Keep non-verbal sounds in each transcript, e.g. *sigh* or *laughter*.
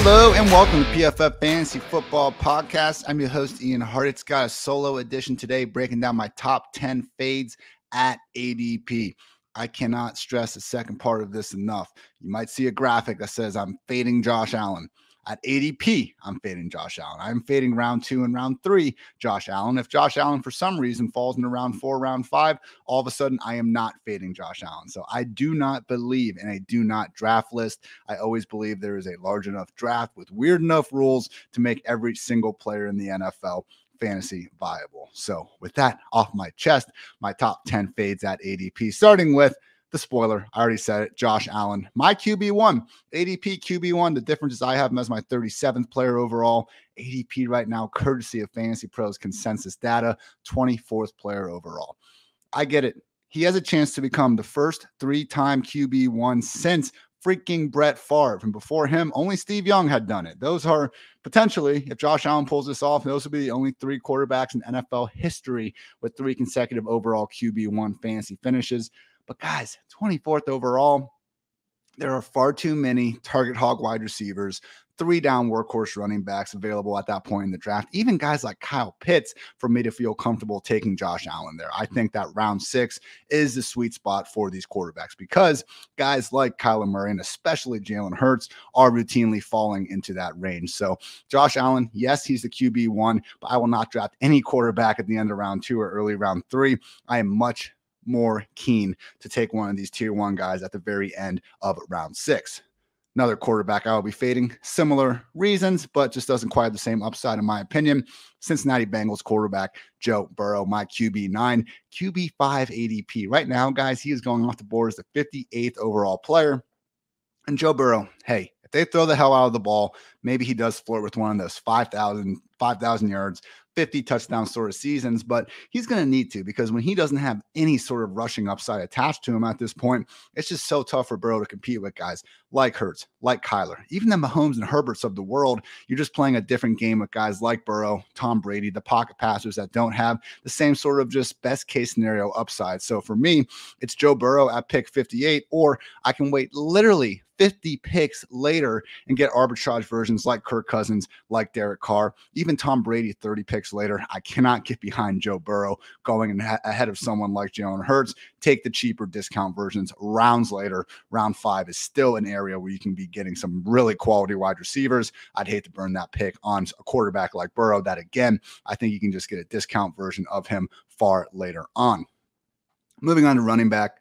Hello and welcome to PFF Fantasy Football Podcast. I'm your host, Ian Hartitz got a solo edition today, breaking down my top 10 fades at ADP. I cannot stress the second part of this enough. You might see a graphic that says I'm fading Josh Allen. At ADP, I'm fading Josh Allen. I'm fading round two and round three, Josh Allen. If Josh Allen, for some reason, falls into round four, round five, all of a sudden I am not fading Josh Allen. So I do not believe and I do not draft list. I always believe there is a large enough draft with weird enough rules to make every single player in the NFL fantasy viable. So, with that off my chest, my top 10 fades at ADP, starting with the spoiler. I already said it. Josh Allen, my QB1, ADP QB1. The difference is I have him as my 37th player overall. ADP right now, courtesy of Fantasy Pros consensus data, 24th player overall. I get it. He has a chance to become the first three time QB1 since freaking Brett Favre. And before him, only Steve Young had done it. Those are potentially, if Josh Allen pulls this off, those will be the only three quarterbacks in NFL history with three consecutive overall QB1 fantasy finishes. But guys, 24th overall, there are far too many target hog wide receivers, three down workhorse running backs available at that point in the draft. Even guys like Kyle Pitts for me to feel comfortable taking Josh Allen there. I think that round six is the sweet spot for these quarterbacks because guys like Kyler Murray and especially Jalen Hurts are routinely falling into that range. So Josh Allen, yes, he's the QB one, but I will not draft any quarterback at the end of round two or early round three. I am much more keen to take one of these tier one guys at the very end of round six. Another quarterback I will be fading, similar reasons, but just doesn't quite have the same upside, in my opinion. Cincinnati Bengals quarterback Joe Burrow, my QB9, QB5 ADP. Right now, guys, he is going off the board as the 58th overall player. And Joe Burrow, hey, if they throw the hell out of the ball, maybe he does flirt with one of those 5,000 5,000 yards, 50 touchdown sort of seasons, but he's going to need to because when he doesn't have any sort of rushing upside attached to him at this point, it's just so tough for Burrow to compete with guys like Hurts, like Kyler, even the Mahomes and Herberts of the world. You're just playing a different game with guys like Burrow, Tom Brady, the pocket passers that don't have the same sort of just best case scenario upside. So for me, it's Joe Burrow at pick 58, or I can wait literally 50 picks later and get arbitrage versions like Kirk Cousins, like Derek Carr, even Tom Brady 30 picks later. I cannot get behind Joe Burrow going ahead of someone like Jalen Hurts. Take the cheaper discount versions rounds later. Round five is still an area where you can be getting some really quality wide receivers. I'd hate to burn that pick on a quarterback like Burrow. That again, I think you can just get a discount version of him far later on. Moving on to running back.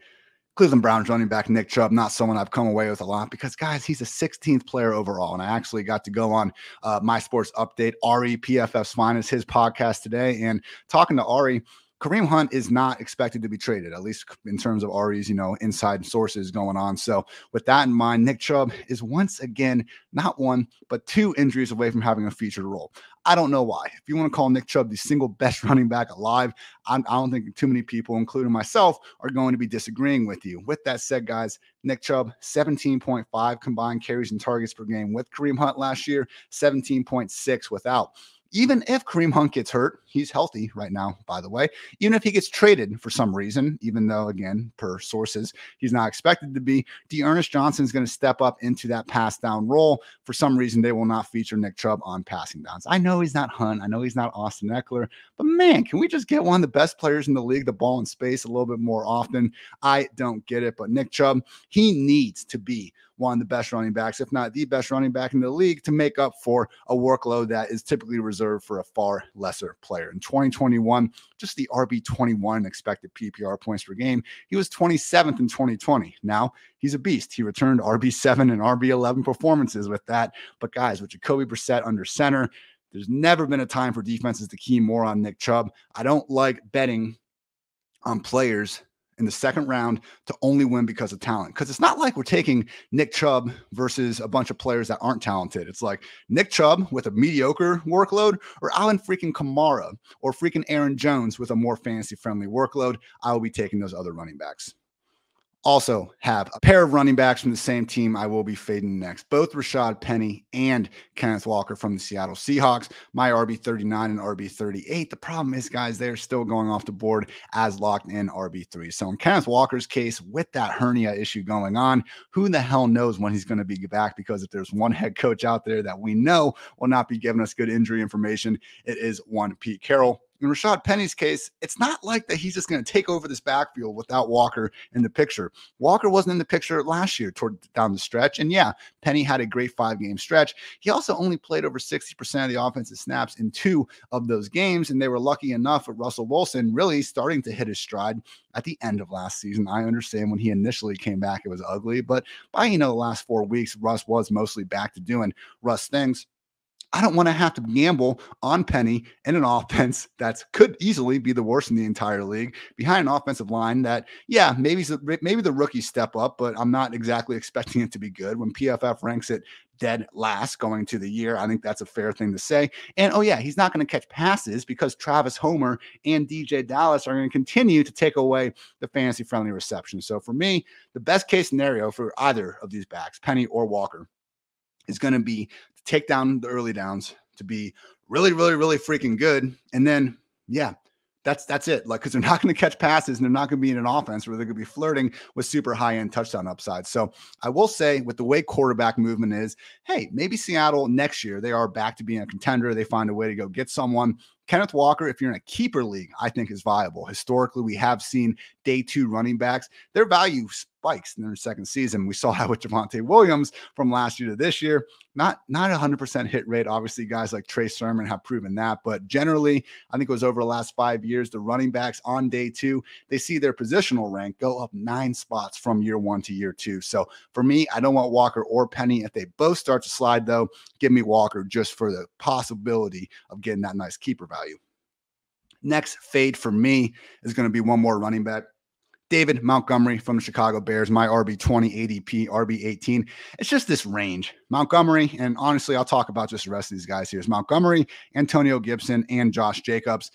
Cleveland Browns running back Nick Chubb, not someone I've come away with a lot because, guys, he's a 16th player overall. And I actually got to go on uh, my sports update, Ari PFF's Finest, his podcast today, and talking to Ari. Kareem Hunt is not expected to be traded, at least in terms of Ari's, you know, inside sources going on. So, with that in mind, Nick Chubb is once again not one, but two injuries away from having a featured role. I don't know why. If you want to call Nick Chubb the single best *laughs* running back alive, I'm, I do not think too many people, including myself, are going to be disagreeing with you. With that said, guys, Nick Chubb, 17.5 combined carries and targets per game with Kareem Hunt last year, 17.6 without even if Kareem Hunt gets hurt, he's healthy right now, by the way. Even if he gets traded for some reason, even though, again, per sources, he's not expected to be, D'Ernest Johnson is going to step up into that pass down role. For some reason, they will not feature Nick Chubb on passing downs. I know he's not Hunt. I know he's not Austin Ekeler, but man, can we just get one of the best players in the league the ball in space a little bit more often? I don't get it, but Nick Chubb, he needs to be one of the best running backs, if not the best running back in the league, to make up for a workload that is typically reserved for a far lesser player. In 2021, just the RB 21 expected PPR points per game, he was 27th in 2020. Now he's a beast. He returned RB 7 and RB 11 performances with that. But guys, with Jacoby Brissett under center, there's never been a time for defenses to key more on Nick Chubb. I don't like betting on players in the second round to only win because of talent. Because it's not like we're taking Nick Chubb versus a bunch of players that aren't talented. It's like Nick Chubb with a mediocre workload or Alvin freaking Kamara or freaking Aaron Jones with a more fantasy friendly workload. I will be taking those other running backs. Also, have a pair of running backs from the same team I will be fading next. Both Rashad Penny and Kenneth Walker from the Seattle Seahawks. My RB 39 and RB 38. The problem is, guys, they're still going off the board as locked in RB 3. So, in Kenneth Walker's case, with that hernia issue going on, who the hell knows when he's going to be back? Because if there's one head coach out there that we know will not be giving us good injury information, it is one Pete Carroll in Rashad Penny's case, it's not like that he's just going to take over this backfield without Walker in the picture. Walker wasn't in the picture last year toward down the stretch. And yeah, Penny had a great five game stretch. He also only played over 60% of the offensive snaps in two of those games. And they were lucky enough with Russell Wilson really starting to hit his stride at the end of last season. I understand when he initially came back, it was ugly. But by, you know, the last four weeks, Russ was mostly back to doing Russ things. I don't want to have to gamble on Penny in an *laughs* offense that could easily be the worst in the entire league behind an offensive line that, yeah, maybe maybe the rookies step up, but I'm not exactly expecting it to be good. When PFF ranks it dead last going to the year, I think that's a fair thing to say. And oh yeah, he's not going to catch passes because Travis Homer and DeeJay Dallas are going to continue to take away the fantasy friendly reception. So for me, the best case scenario for either of these backs, Penny or Walker, is going to be take down the early downs to be really, really, really freaking good. And then, yeah, that's that's it. Like, because they're *laughs* not going to catch passes and they're not going to be in an offense where they're going to be flirting with super high end touchdown upside. So I will say, with the way quarterback movement is, hey, maybe Seattle next year they are back to being a contender. They find a way to go get someone Kenneth Walker, if you're in a keeper league, I think is viable. Historically, we have seen day two running backs, their value spikes in their second season. We saw *laughs* that with Javonte Williams from last year to this year. Not not 100% hit rate. Obviously, guys like Trey Sermon have proven that. But generally, I think it was over the last five years, the running backs on day two, they see their positional rank go up nine spots from year one to year two. So for me, I don't want Walker or Penny. If they both start to slide, though, give me Walker just for the possibility of getting that nice keeper value. Next fade for me is going to be one more running back. David Montgomery from the Chicago Bears, my RB 20 ADP, RB 18. It's just this range. Montgomery, and honestly, I'll talk about just the rest of these guys here. Is Montgomery, Antonio Gibson, and Josh Jacobs.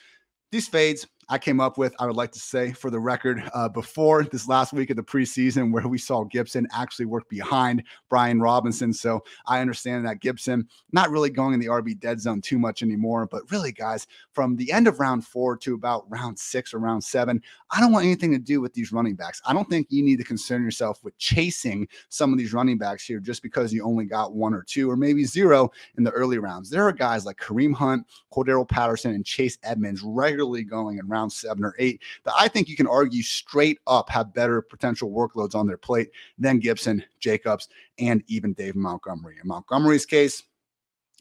These fades, I came up with, I would like to say for the record, uh, before this last week of the preseason, where we saw Gibson actually work behind Brian Robinson. So I understand that Gibson not really going in the RB dead zone too much anymore. But really, guys, from the end of round four to about round six or round seven, I don't want anything to do with these running backs. I don't think you need to concern yourself with chasing some of these running backs here just because you only got one or two or maybe zero in the early rounds. There are guys like Kareem Hunt, Cordarrelle Patterson, and Chase Edmonds regularly going in round seven or eight that I think you can argue straight up have better potential workloads on their plate than Gibson, Jacobs, and even Dave Montgomery. In Montgomery's case,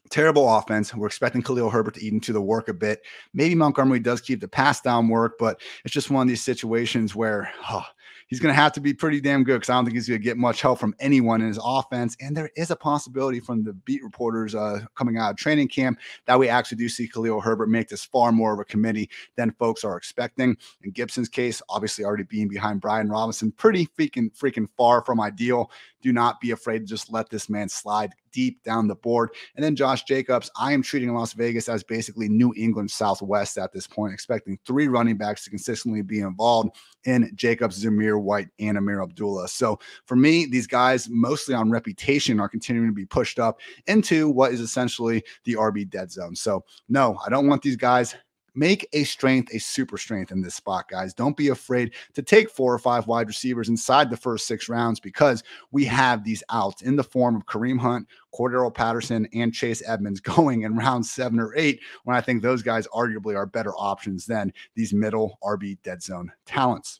terrible offense. We're expecting Khalil Herbert to eat into the work a bit. Maybe Montgomery does keep the pass down work, but it's just one of these situations where oh, he's going to have to be pretty damn good because I don't think he's going to get much help from anyone in his offense. And there is a possibility from the beat reporters uh, coming out of training camp that we actually do see Khalil Herbert make this far more of a committee than folks are expecting. In Gibson's case, obviously already being behind Brian Robinson, pretty freaking freaking far from ideal. Do not be afraid to just let this man slide deep down the board. And then Josh Jacobs, I am treating Las Vegas as basically New England Southwest at this point, expecting three running backs to consistently be involved in Jacobs, Zamir White, and Ameer Abdullah. So for me, these guys, mostly on reputation, are continuing to be pushed up into what is essentially the RB dead zone. So no, I don't want these guys Make a strength a super strength in this spot, guys. Don't be afraid to take four or five wide receivers inside the first six rounds because we have these outs in the form of Kareem Hunt, Cordarrelle Patterson, and Chase Edmonds *laughs* going in round seven or eight, when I think those guys arguably are better options than these middle RB dead zone talents.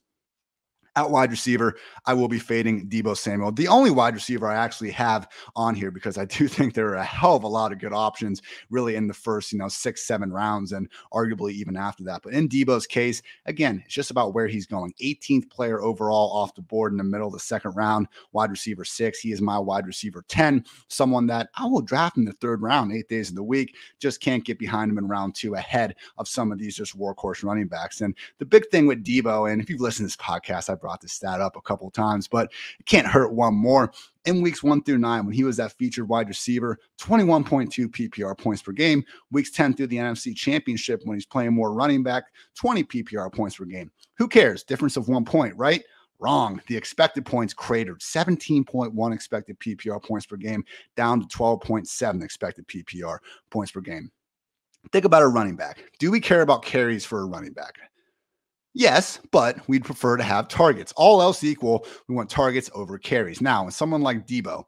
At wide receiver, I will be fading Deebo Samuel. The only wide receiver I actually have on here because I *laughs* do think there are a hell of a lot of good options really in the first, you know, six, seven rounds and arguably even after that. But in Deebo's case, again, it's just about where he's going. 18th player overall off the board in the middle of the second round, wide receiver six. He is my wide receiver 10, someone that I will draft in the third round, eight days of the week. Just can't get behind him in round two ahead of some of these just workhorse running backs. And the big thing with Deebo, and if you've listened to this podcast, I brought this stat up a couple times, but it can't hurt one more. In weeks one through nine, when he was that featured wide receiver, 21.2 PPR points per game. Weeks 10 through the NFC Championship, when he's playing more running back, 20 PPR points per game. Who cares? Difference of one point, right? Wrong. The expected points cratered 17.1 expected PPR points per game down to 12.7 expected PPR points per game. Think about a running back. Do we care about carries for a running back? Yes, but we'd prefer to have targets. All else equal, we want targets over carries. Now, when someone like Deebo,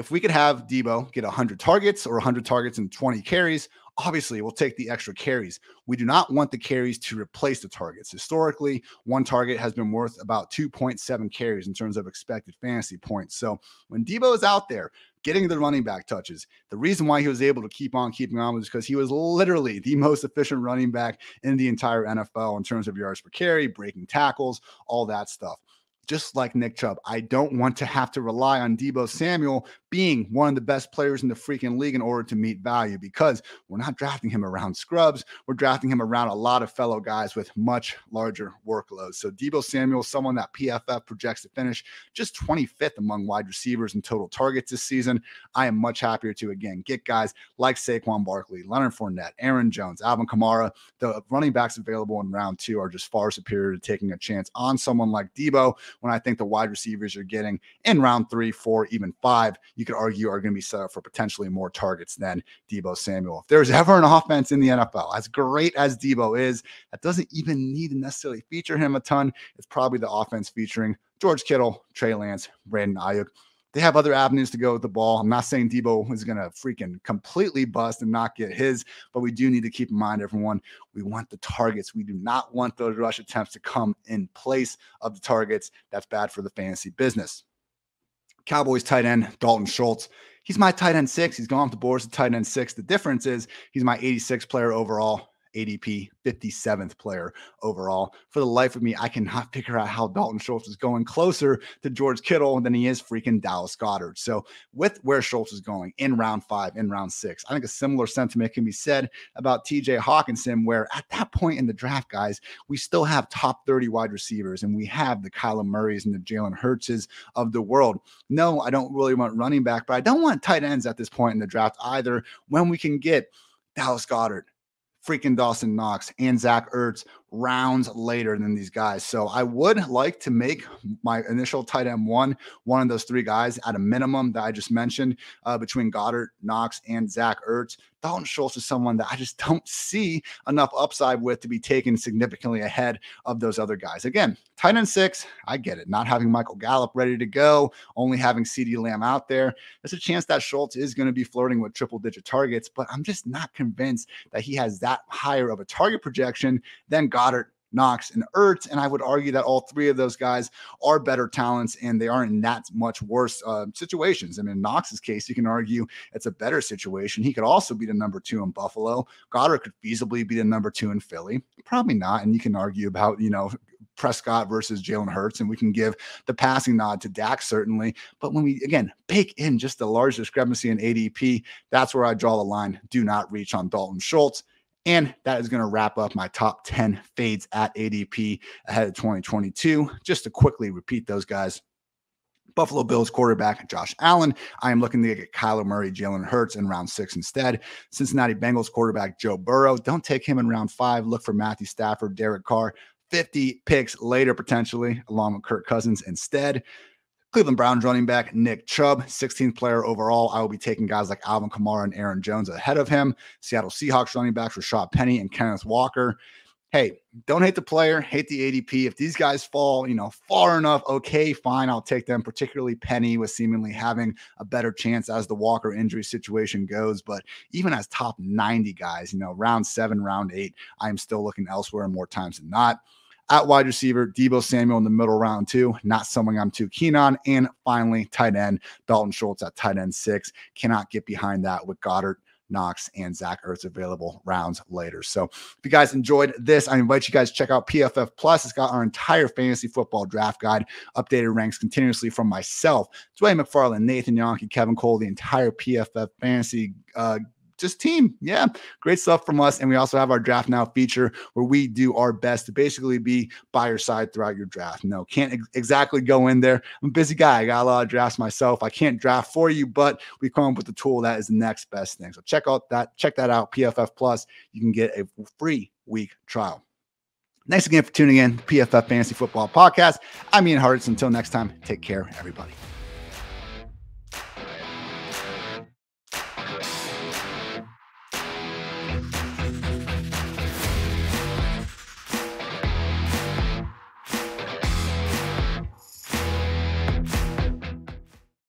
if we could have Deebo get 100 targets or 100 targets and 20 carries, obviously we'll take the extra carries. We do not want the carries to replace the targets. Historically, one target has been worth about 2.7 carries in terms of expected fantasy points. So when Deebo is out there getting the running back touches, the reason why he was able to keep on keeping on was because he was literally the *laughs* most efficient running back in the entire NFL in terms of yards per carry, breaking tackles, all that stuff just like Nick Chubb. I don't want to have to rely on Deebo Samuel being one of the best players in the freaking league in order to meet value because we're not drafting him around scrubs. We're drafting him around a lot of fellow guys with much larger workloads. So Deebo Samuel, someone that PFF projects to finish just 25th among wide receivers in total targets this season. I am much happier to again get guys like Saquon Barkley, Leonard Fournette, Aaron Jones, Alvin Kamara. The running backs available in round two are just far superior to taking a chance on someone like Deebo when I think the wide receivers you're getting in round three, four, even five, you could argue are going to be set up for potentially more targets than Deebo Samuel. If there's ever an offense in the NFL, as great as Deebo is, that doesn't even need to necessarily feature him a ton, it's probably the offense featuring George Kittle, Trey Lance, Brandon Aiyuk. They have other avenues to go with the ball. I'm not saying Deebo is going to freaking completely bust and not get his, but we do need to keep in mind, everyone, we want the targets. We do not want those rush attempts to come in place of the targets. That's bad for the fantasy business. Cowboys tight end Dalton Schultz. He's my tight end six. He's gone off the board as a tight end six. The difference is he's my 86 player overall. ADP 57th player overall. For the life of me, I cannot *laughs* figure out how Dalton Schultz is going closer to George Kittle than he is freaking Dallas Goedert. So, with where Schultz is going in round five, in round six, I think a similar sentiment can be said about TJ Hockenson, where at that point in the draft, guys, we still have top 30 wide receivers and we have the Kyler Murrays and the Jalen Hurtses of the world. No, I don't really want running back, but I don't want tight ends at this point in the draft either when we can get Dallas Goedert, freaking Dawson Knox and Zach Ertz rounds later than these guys. So I would like to make my initial tight end one, one of those three guys at a minimum that I just mentioned uh, between Goedert, Knox, and Zach Ertz. Dalton Schultz is someone that I just *laughs* don't see enough upside with to be taken significantly ahead of those other guys. Again, tight end six, I get it. Not having Michael Gallup ready to go, only having CeeDee Lamb out there. There's a chance that Schultz is going to be flirting with triple digit targets, but I'm just not convinced that he has that higher of a target projection than Goedert, Knox, and Ertz. And I would argue that all three of those guys are better talents and they aren't in that much worse uh, situations. I mean, in Knox's case, you can argue it's a better situation. He could also be the number two in Buffalo. Goedert could feasibly be the number two in Philly. Probably not. And you can argue about, you know, Prescott versus Jalen Hurts, and we can give the passing nod to Dak certainly. But when we again bake in just the large discrepancy in ADP, that's where I draw the line. Do not reach on Dalton Schultz. And that is going to wrap up my top 10 fades at ADP ahead of 2022. Just to quickly repeat those guys. Buffalo Bills quarterback Josh Allen. I am looking to get Kyler Murray, Jalen Hurts in round six instead. Cincinnati Bengals quarterback Joe Burrow. Don't take him in round five. Look for Matthew Stafford, Derek Carr. 50 picks later, potentially, along with Kirk Cousins instead. Cleveland Browns running back Nick Chubb, 16th player overall. I will be taking guys like Alvin Kamara and Aaron Jones ahead of him. Seattle Seahawks running backs Rashad Penny and Kenneth Walker. Hey, don't hate the player, hate the ADP. If these guys fall, you know, far enough, okay, fine, I'll take them. Particularly Penny was seemingly having a better chance as the Walker injury situation goes. But even as top 90 guys, you know, round seven, round eight, I am still looking elsewhere more times than not. At wide receiver, Deebo Samuel in the middle round two, not someone I'm too keen on. And finally, tight end, Dalton Schultz at tight end six. Cannot get behind that with Goedert. Knox and Zach Ertz available rounds later. So if you guys enjoyed this, I invite you guys to check out PFF Plus. It's got our entire fantasy football draft guide, updated ranks continuously from myself, Dwain McFarland, Nathan Jahnke, Kevin Cole, the entire PFF fantasy uh, just team. Yeah, great stuff from us. And we also have our draft now feature where we do our best to basically be by your side throughout your draft. No, can't ex- exactly go in there. I'm a busy guy. I got a lot of drafts myself. I can't draft for you, but we come up with a tool that is the next best thing. So check out that, check that out. PFF Plus. You can get a free week trial. Thanks again for tuning in. PFF Fantasy Football Podcast. I'm Ian Hartitz. Until next time, take care, everybody.